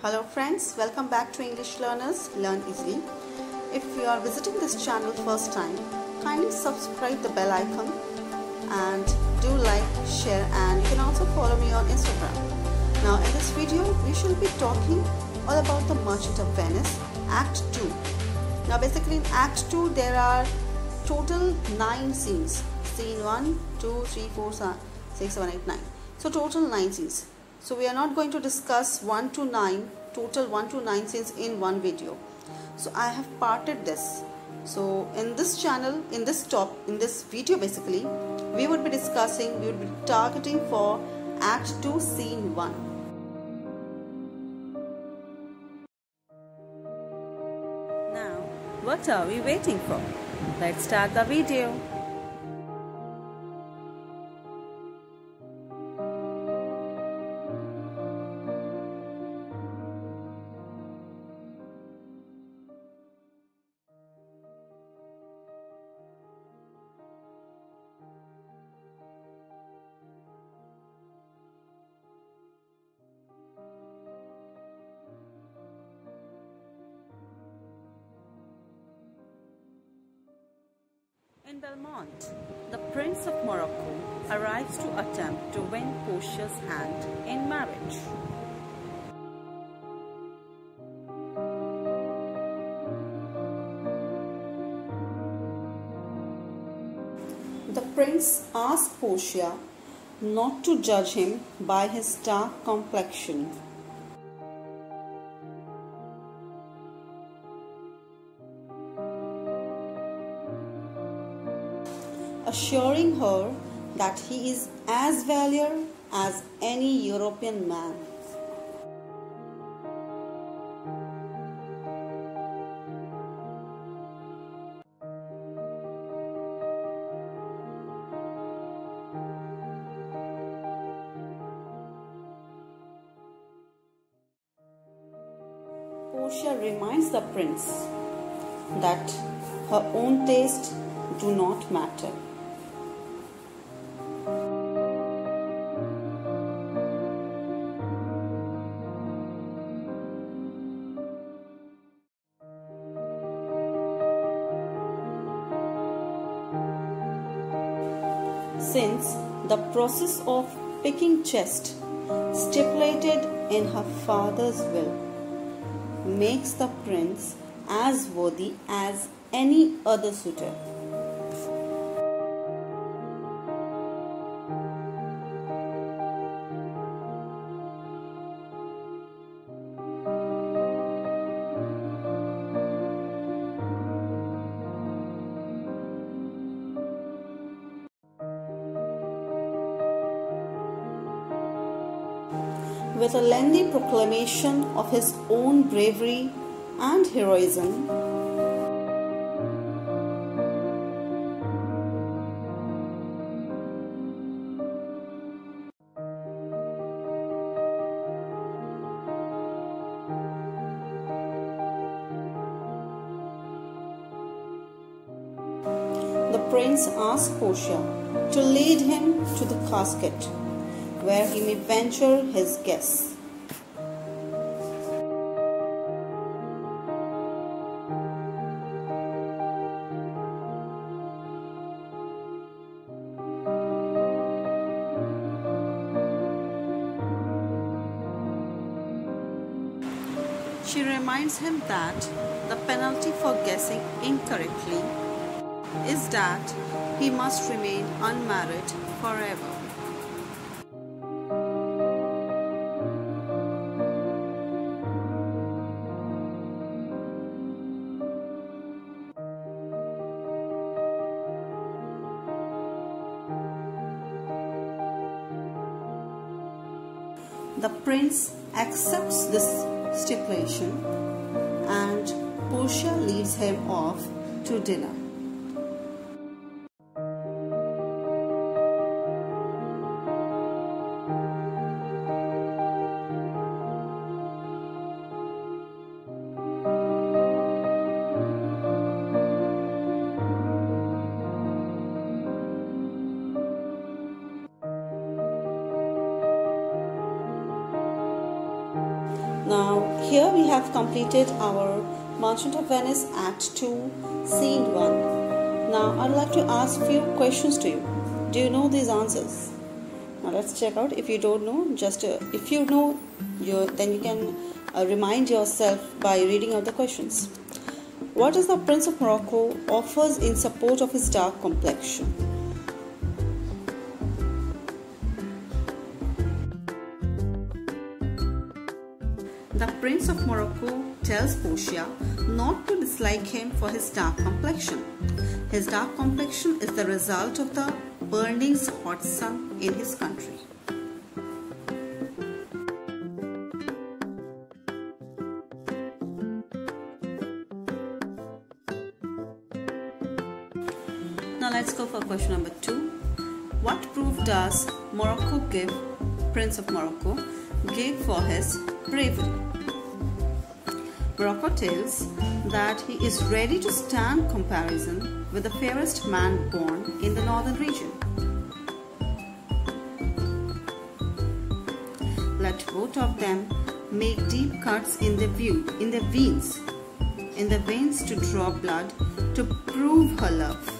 Hello friends, welcome back to English Learners Learn Easily. If you are visiting this channel first time, kindly subscribe the bell icon and do like, share and you can also follow me on Instagram. Now in this video, we shall be talking all about the Merchant of Venice Act 2. Now basically in Act 2 there are total 9 scenes. Scene 1, 2, 3, 4, 6, 7, 8, 9. So total 9 scenes. So we are not going to discuss 1 to 9, total 1 to 9 scenes in one video. So I have parted this. So in this channel, in this top, in this video basically, we would be discussing, we would be targeting for Act 2 Scene 1. Now, what are we waiting for? Let's start the video. In Belmont, the Prince of Morocco arrives to attempt to win Portia's hand in marriage. The prince asks Portia not to judge him by his dark complexion. Assuring her that he is as valiant as any European man. Portia reminds the prince that her own taste do not matter. Since the process of picking chest stipulated in her father's will makes the prince as worthy as any other suitor. With a lengthy proclamation of his own bravery and heroism, the prince asked Portia to lead him to the casket where he may venture his guess. She reminds him that the penalty for guessing incorrectly is that he must remain unmarried forever. The prince accepts this stipulation and Portia leads him off to dinner. Here we have completed our Merchant of Venice Act 2, Scene 1. Now, I'd like to ask few questions to you. Do you know these answers? Now, let's check out. If you don't know, just uh, if you know, then you can uh, remind yourself by reading out the questions. What does the Prince of Morocco offers in support of his dark complexion? The Prince of Morocco tells Portia not to dislike him for his dark complexion. His dark complexion is the result of the burning hot sun in his country. Now let's go for question number two. What proof does Morocco give, Prince of Morocco, give for his bravery? Morocco tells that he is ready to stand comparison with the fairest man born in the northern region. Let both of them make deep cuts in the view, in the veins, in the veins to draw blood to prove her love.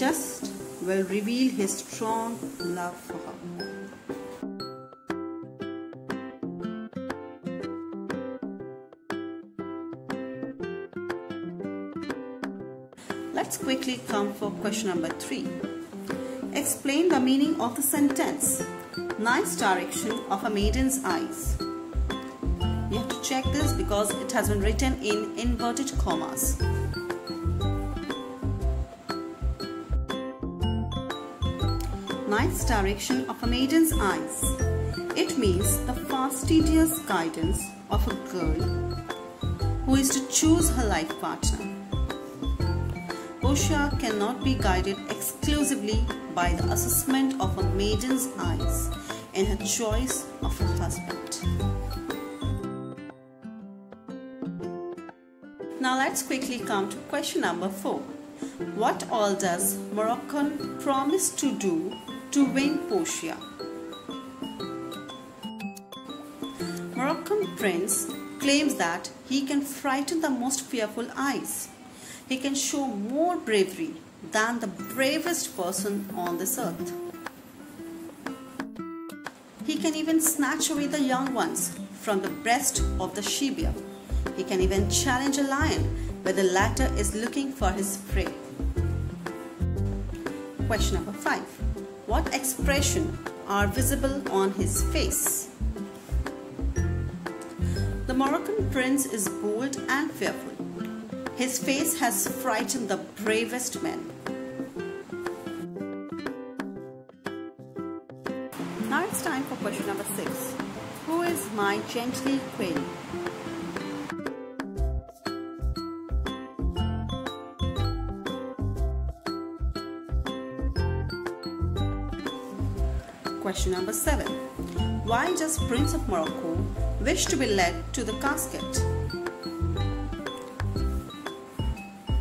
Test will reveal his strong love for her. Let's quickly come for question number 3. Explain the meaning of the sentence. Nice direction of a maiden's eyes. You have to check this because it has been written in inverted commas. Nice direction of a maiden's eyes. It means the fastidious guidance of a girl who is to choose her life partner. Portia cannot be guided exclusively by the assessment of a maiden's eyes in her choice of a husband. Now let's quickly come to question number 4. What all does Moroccan promise to do to win Portia? Moroccan prince claims that he can frighten the most fearful eyes. He can show more bravery than the bravest person on this earth. He can even snatch away the young ones from the breast of the she bear. He can even challenge a lion where the latter is looking for his prey. Question number 5. What expression are visible on his face? The Moroccan prince is bold and fearful. His face has frightened the bravest men. Now it's time for question number 6. Who is my gently queen? Question number 7. Why does Prince of Morocco wish to be led to the casket?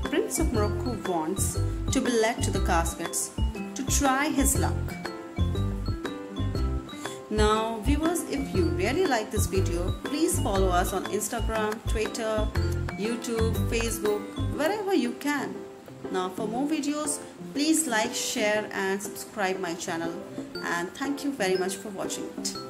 Prince of Morocco wants to be led to the caskets to try his luck. Now viewers, if you really like this video, please follow us on Instagram, Twitter, YouTube, Facebook, wherever you can. Now for more videos, please like, share and subscribe my channel and thank you very much for watching it.